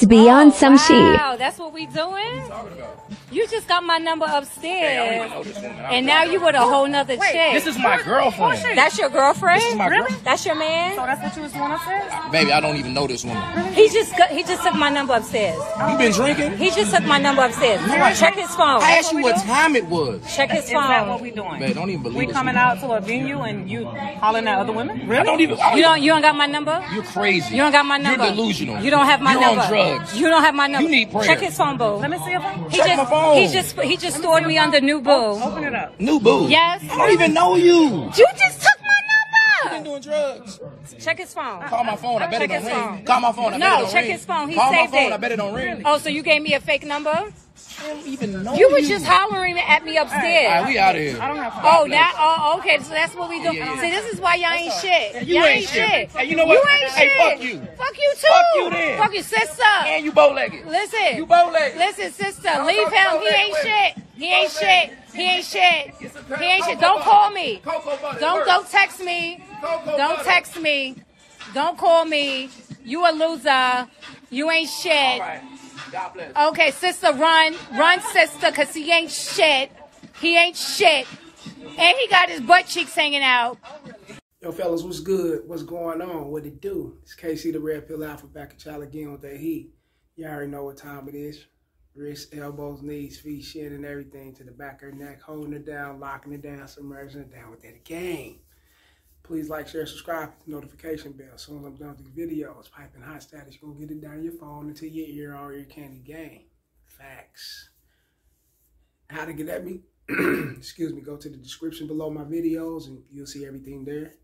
must be on some shit. Wow, that's what we doing? Talking about? You just got my number Hey, I don't upstairs. even know this woman. I'm And now you with a whole nother chick. This is my girlfriend. That's your girlfriend? This is my really? girl- That's your man? So that's what you was doing upstairs? Baby, I don't even know this woman. He just got, he just took my number upstairs. You been drinking? He just took my number upstairs. Check his phone. I asked you what time it was. Check his Is that what phone. we doing? Man, don't even believe it. We this coming out to a venue and you hollering at other women? I Really? don't even. I You don't you don't got my number? You're crazy. You don't got my number. You're delusional. You don't have my You're number. on drugs. You don't have my number. You need prayer. Check his phone, boo. Let me see your phone. He Check just, my phone. Oh. He just he just stored me under new boo. Oh, open it up. New boo. Yes. I don't even know you. You just took my number. doing drugs. Check his phone. Call my phone. I bet it Check don't his ring. phone. Call my phone. I No, bet it don't check ring. his phone. He Call saved my phone. it. I bet it don't ring. Oh, so you gave me a fake number? I don't even know You was just hollering at me All right, upstairs. we out of here. I don't have Oh, now, oh, okay. So that's what we do. Yeah, yeah. See, this is why y'all ain't shit. You y'all ain't shit. Hey, you know what? You ain't Hey, shit. fuck you. Fuck you too. Fuck you then. Fuck you, sister. And you bow legged. Listen. You bow legged. Listen, sister. I'm Leave him. He ain't that shit. way. He ain't shit. He ain't shit. He ain't shit. Don't call me. Cocoa Don't works. don't text me. Cocoa Don't text me. Don't call me. You a loser. You ain't shit. All right. God bless. Okay, sister, run. Run, sister, because he ain't shit. He ain't shit. And he got his butt cheeks hanging out. Yo, fellas, what's good? What's going on? What it do? It's KC the Red Pill Alpha back at y'all again with that heat. Y'all already know what time it is. Wrists, elbows, knees, feet, shin, and everything to the back of her neck, holding it down, locking it down, submerging it down with that game. Please like, share, subscribe, notification bell. As soon as I'm done with these videos, piping hot status, you're gonna get it down your phone into your ear all your candy game. Facts. How to get at me? Excuse me, go to the description below my videos and you'll see everything there.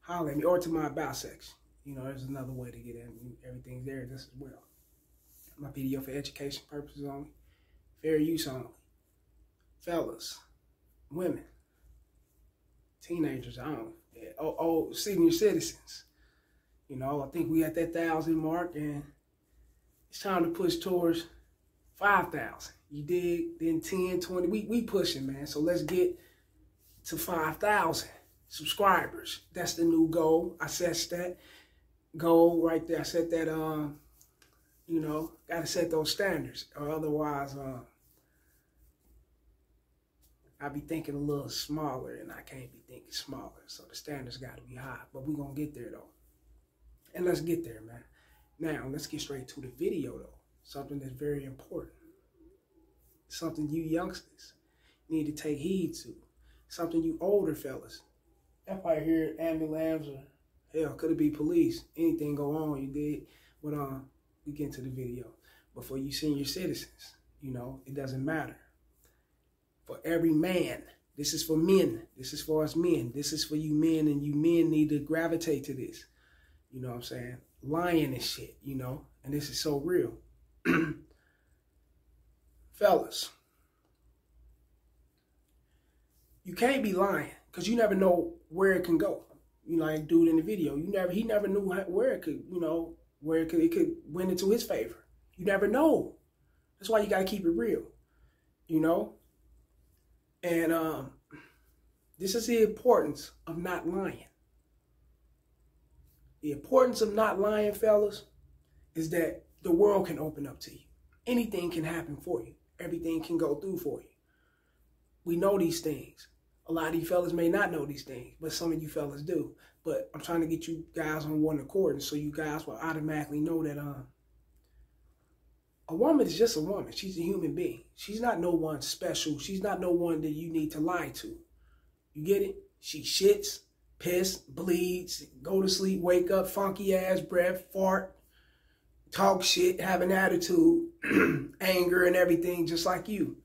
Holler at me or to my about section. You know, there's another way to get at me. Everything's there just as well. My video for education purposes only. Fair use only. Fellas, women, teenagers, I don't oh, oh, senior citizens. You know, I think we at that thousand mark and it's time to push towards 5,000. You dig? Then 10, 20. We, we pushing, man. So let's get to 5,000 subscribers. That's the new goal. I set that goal right there. I set that, um, you know, got to set those standards or otherwise, um, I be thinking a little smaller and I can't be thinking smaller. So the standards got to be high. But we're going to get there, though. And let's get there, man. Now, let's get straight to the video, though. Something that's very important. Something you youngsters need to take heed to. Something you older fellas. That I hear ambulance or hell, could it be police? Anything go on, you did. But um, we get into the video. But for you senior citizens, you know, it doesn't matter. For every man, this is for men. This is for us men. This is for you men, and you men need to gravitate to this. You know what I'm saying? Lying and shit, you know? And this is so real. Fellas, you can't be lying because you never know where it can go. You know, like dude in the video, you never he never knew where it could, you know, where it could it could win into his favor. You never know. That's why you gotta keep it real. You know? And um this is the importance of not lying. The importance of not lying, fellas, is that the world can open up to you. Anything can happen for you. Everything can go through for you. We know these things. A lot of you fellas may not know these things, but some of you fellas do. But I'm trying to get you guys on one accord, and so you guys will automatically know that um, a woman is just a woman. She's a human being. She's not no one special. She's not no one that you need to lie to. You get it? She shits, piss, bleeds, go to sleep, wake up, funky ass breath, fart, talk shit, have an attitude, anger, and everything, just like you.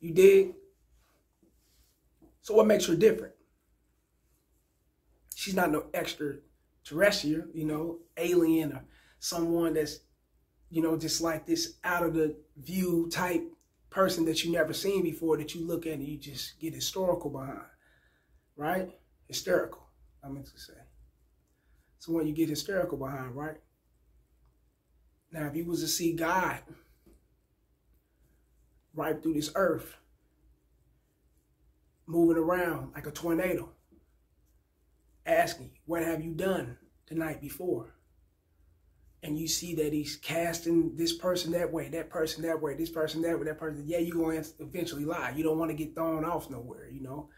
You dig? So what makes her different? She's not no extraterrestrial, you know, alien or someone that's, you know, just like this out of the view type person that you never seen before that you look at and you just get historical behind, right? Hysterical, I meant to say. So when you get hysterical behind, right? Now, if you was to see God right through this earth, moving around like a tornado, asking what have you done the night before? And you see that he's casting this person that way, that person that way, this person that way, that person, yeah, you're going to eventually lie. You don't want to get thrown off nowhere, you know.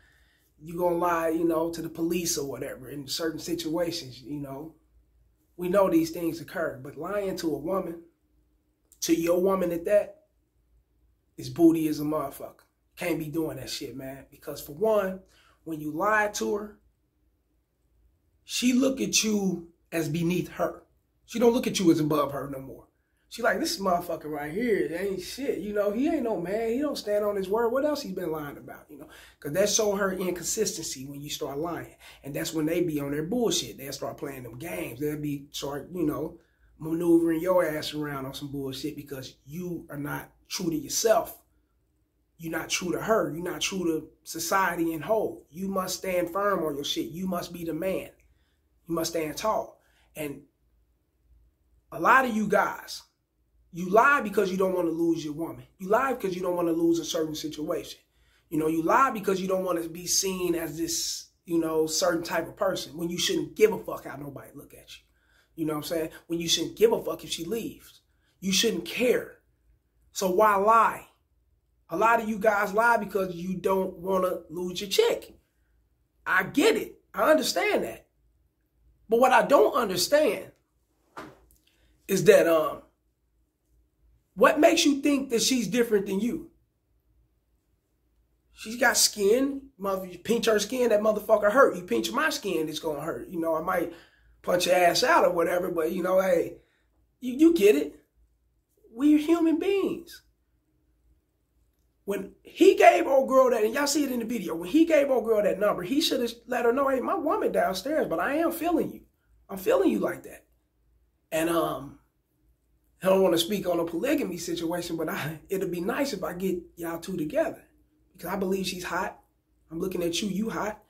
You're going to lie, you know, to the police or whatever in certain situations, you know. We know these things occur, but lying to a woman, to your woman at that, is booty as a motherfucker. Can't be doing that shit, man. Because for one, when you lie to her, she look at you as beneath her. She don't look at you as above her no more. She like, this motherfucker right here, ain't shit. You know, he ain't no man. He don't stand on his word. What else he been lying about? You know, because that show her inconsistency when you start lying. And that's when they be on their bullshit. They'll start playing them games. They'll be start, you know, maneuvering your ass around on some bullshit because you are not true to yourself. You're not true to her. You're not true to society in whole. You must stand firm on your shit. You must be the man. You must stand tall. And a lot of you guys, you lie because you don't want to lose your woman. You lie because you don't want to lose a certain situation. You know, you lie because you don't want to be seen as this, you know, certain type of person when you shouldn't give a fuck how nobody look at you. You know what I'm saying? When you shouldn't give a fuck if she leaves. You shouldn't care. So why lie? A lot of you guys lie because you don't want to lose your chick. I get it. I understand that. But what I don't understand is that um what makes you think that she's different than you? She's got skin. Mother, you pinch her skin, that motherfucker hurt. You pinch my skin, it's gonna hurt. You know, I might punch your ass out or whatever, but you know, hey, you, you get it. We're human beings. When he gave old girl that, and y'all see it in the video, when he gave old girl that number, he should have let her know, hey, my woman downstairs, but I am feeling you. I'm feeling you like that. And um, I don't want to speak on a polygamy situation, but I, it'll be nice if I get y'all two together. Because I believe she's hot. I'm looking at you, you hot.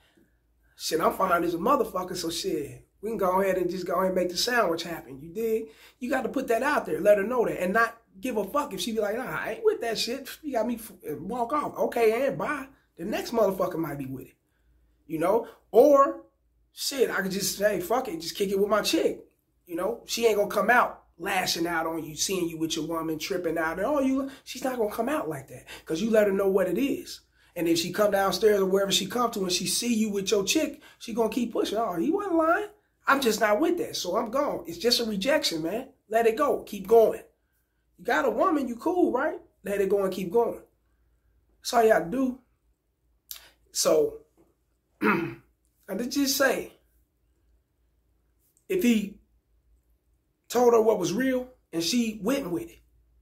Shit, I'm fine as a motherfucker, so shit. We can go ahead and just go ahead and make the sandwich happen. You dig? You got to put that out there. Let her know that. And not give a fuck if she be like, nah, I ain't with that shit. You got me walk off. Okay, and bye. The next motherfucker might be with it. You know? Or, shit, I could just say, fuck it, just kick it with my chick. You know? She ain't gonna come out lashing out on you, seeing you with your woman, tripping out. And oh, you, she's not gonna come out like that. Cause you let her know what it is. And if she come downstairs or wherever she come to and she see you with your chick, she gonna keep pushing. Oh, he wasn't lying. I'm just not with that. So I'm gone. It's just a rejection, man. Let it go. Keep going. You got a woman, you cool, right? Let it go and keep going. That's all to do. So, I did just say, if he told her what was real and she went with it,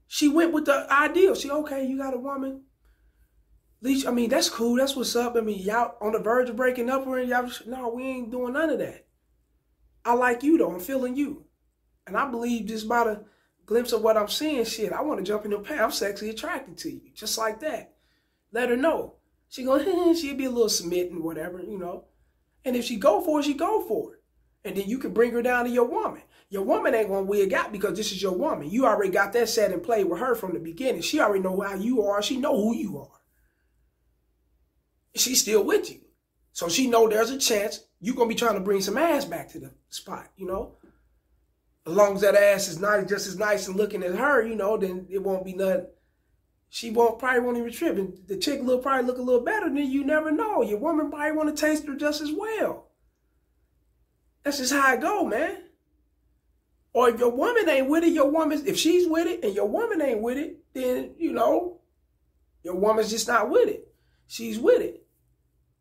she went with the ideal. She, okay, you got a woman. At I mean, that's cool. That's what's up. I mean, y'all on the verge of breaking up her. Y'all, no, we ain't doing none of that. I like you though. I'm feeling you. And I believe just by the glimpse of what I'm seeing, shit, I want to jump in your pants. I'm sexually attracted to you. Just like that. Let her know. She go, she'll be a little smitten, whatever, you know. And if she go for it, she go for it. And then you can bring her down to your woman. Your woman ain't gonna wig out because this is your woman. You already got that set and play with her from the beginning. She already know how you are. She know who you are. She's still with you. So she know there's a chance you're gonna be trying to bring some ass back to the spot, you know. As long as that ass is nice, just as nice and looking as her, you know, then it won't be nothing. She won't probably won't even trip. And the chick will probably look a little better than you never know. Your woman probably want to taste her just as well. That's just how it go, man. Or if your woman ain't with it, your woman, if she's with it and your woman ain't with it, then, you know, your woman's just not with it. She's with it.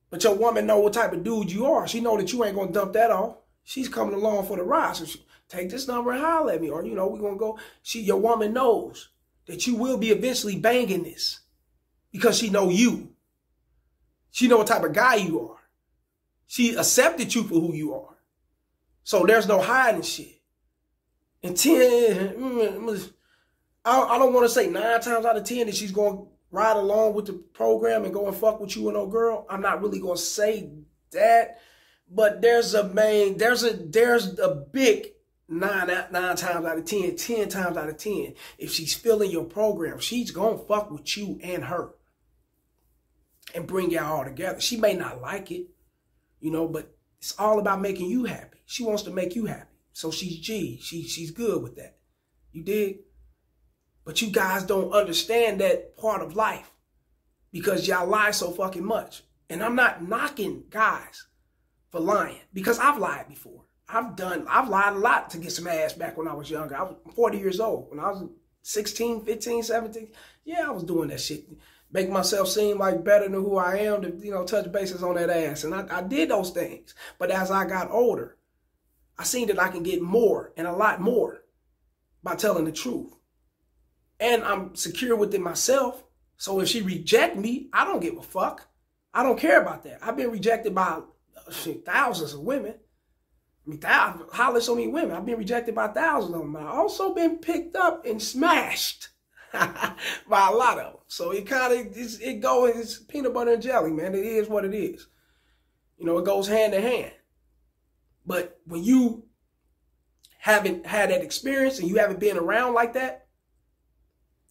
But your woman know what type of dude you are. She know that you ain't gonna dump that off. She's coming along for the ride. So she, take this number and holler at me. Or, you know, we're gonna go. She your woman knows that you will be eventually banging this. Because she know you. She know what type of guy you are. She accepted you for who you are. So there's no hiding shit. And 10, mm, mm, I don't want to say nine times out of 10 that she's going to ride along with the program and go and fuck with you and old girl. I'm not really gonna say that, but there's a main, there's a there's a big nine nine times out of ten, ten times out of ten. If she's filling your program, she's gonna fuck with you and her and bring y'all all together. She may not like it, you know, but it's all about making you happy. She wants to make you happy. So she's G. She she's good with that. You dig? But you guys don't understand that part of life because y'all lie so fucking much. And I'm not knocking guys for lying because I've lied before. I've done, I've lied a lot to get some ass back when I was younger. I was 40 years old. When I was 16, 15, 17, yeah, I was doing that shit. Make myself seem like better than who I am to, you know, touch bases on that ass. And I, I did those things. But as I got older, I seen that I can get more and a lot more by telling the truth. And I'm secure within myself. So if she reject me, I don't give a fuck. I don't care about that. I've been rejected by uh, thousands of women. I mean, thousands, holler so many women. I've been rejected by thousands of them. I've also been picked up and smashed by a lot of them. So it kind of, it goes, it's peanut butter and jelly, man. It is what it is. You know, it goes hand in hand. But when you haven't had that experience and you haven't been around like that,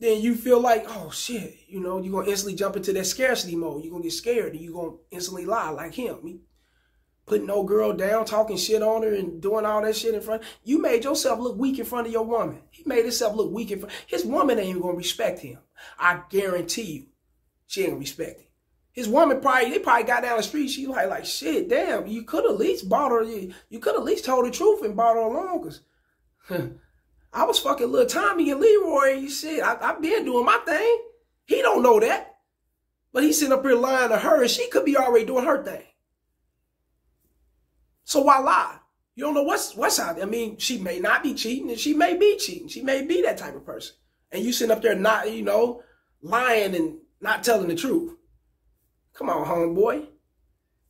then you feel like, oh shit, you know, you're gonna instantly jump into that scarcity mode. You're gonna get scared and you're gonna instantly lie like him. He putting no girl down, talking shit on her and doing all that shit in front. You made yourself look weak in front of your woman. He made himself look weak in front. His woman ain't even gonna respect him. I guarantee you, she ain't gonna respect him. His woman probably, they probably got down the street. She like, like shit, damn, you could at least bought her, you, you could at least told the truth and bought her along. Cause I was fucking little Tommy and Leroy. You shit, I, I been doing my thing. He don't know that. But he's sitting up here lying to her and she could be already doing her thing. So why lie? You don't know what's what's out there. I mean, she may not be cheating and she may be cheating. She may be that type of person. And you sitting up there not, you know, lying and not telling the truth. Come on, homeboy.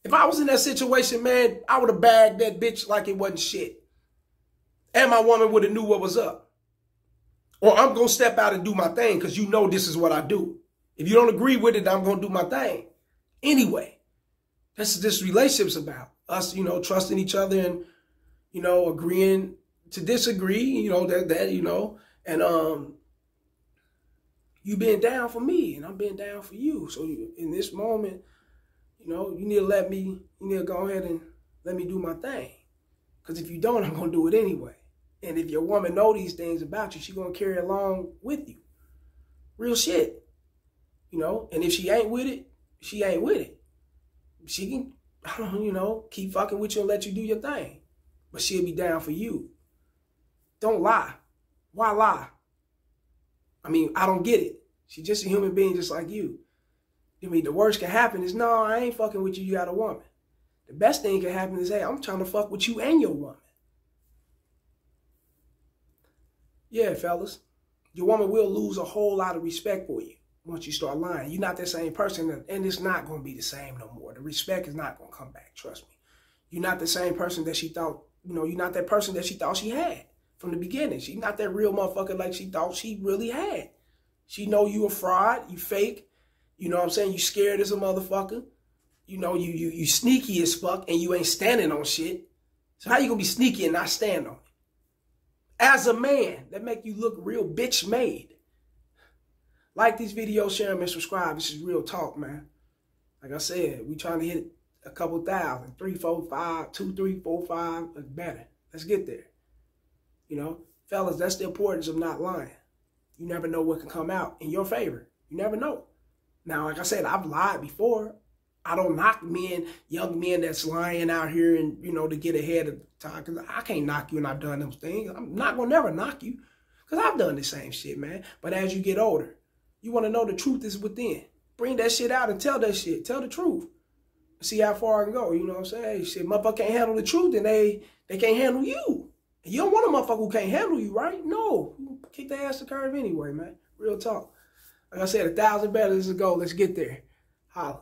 If I was in that situation, man, I would have bagged that bitch like it wasn't shit. And my woman would have knew what was up. Or I'm going to step out and do my thing because you know this is what I do. If you don't agree with it, I'm going to do my thing. Anyway, that's what this relationship's about. Us, you know, trusting each other and, you know, agreeing to disagree, you know, that, that, you know, and, um, you being down for me and I'm been down for you. So in this moment, you know, you need to let me, you need to go ahead and let me do my thing. Because if you don't, I'm going to do it anyway. And if your woman know these things about you, she going to carry along with you. Real shit. You know, and if she ain't with it, she ain't with it. She can, I don't, you know, keep fucking with you and let you do your thing. But she'll be down for you. Don't lie. Why lie? I mean, I don't get it. She's just a human being just like you. I mean, the worst can happen is, no, I ain't fucking with you. You got a woman. The best thing can happen is, hey, I'm trying to fuck with you and your woman. Yeah, fellas. Your woman will lose a whole lot of respect for you once you start lying. You're not the same person, and it's not going to be the same no more. The respect is not going to come back, trust me. You're not the same person that she thought, you know, you're not that person that she thought she had from the beginning. She's not that real motherfucker like she thought she really had. She know you a fraud, you fake, you know what I'm saying? You scared as a motherfucker. You know, you you you sneaky as fuck and you ain't standing on shit. So how you gonna be sneaky and not stand on it? As a man, that make you look real bitch made. Like these videos, share them and subscribe. This is real talk, man. Like I said, we trying to hit a couple thousand, three, four, five, two, three, four, five, better. Let's get there. You know, fellas, that's the importance of not lying. You never know what can come out in your favor. You never know. Now, like I said, I've lied before. I don't knock men, young men that's lying out here and, you know, to get ahead of time. Because I can't knock you and I've done those things. I'm not going to never knock you because I've done the same shit, man. But as you get older, you want to know the truth is within. Bring that shit out and tell that shit. Tell the truth. See how far I can go. You know what I'm saying? Hey, shit, motherfucker can't handle the truth, then they, they can't handle you. You don't want a motherfucker who can't handle you, right? No. Kick the ass the curve anyway, man. Real talk. Like I said, a thousand battles is a goal. Let's get there. Holla.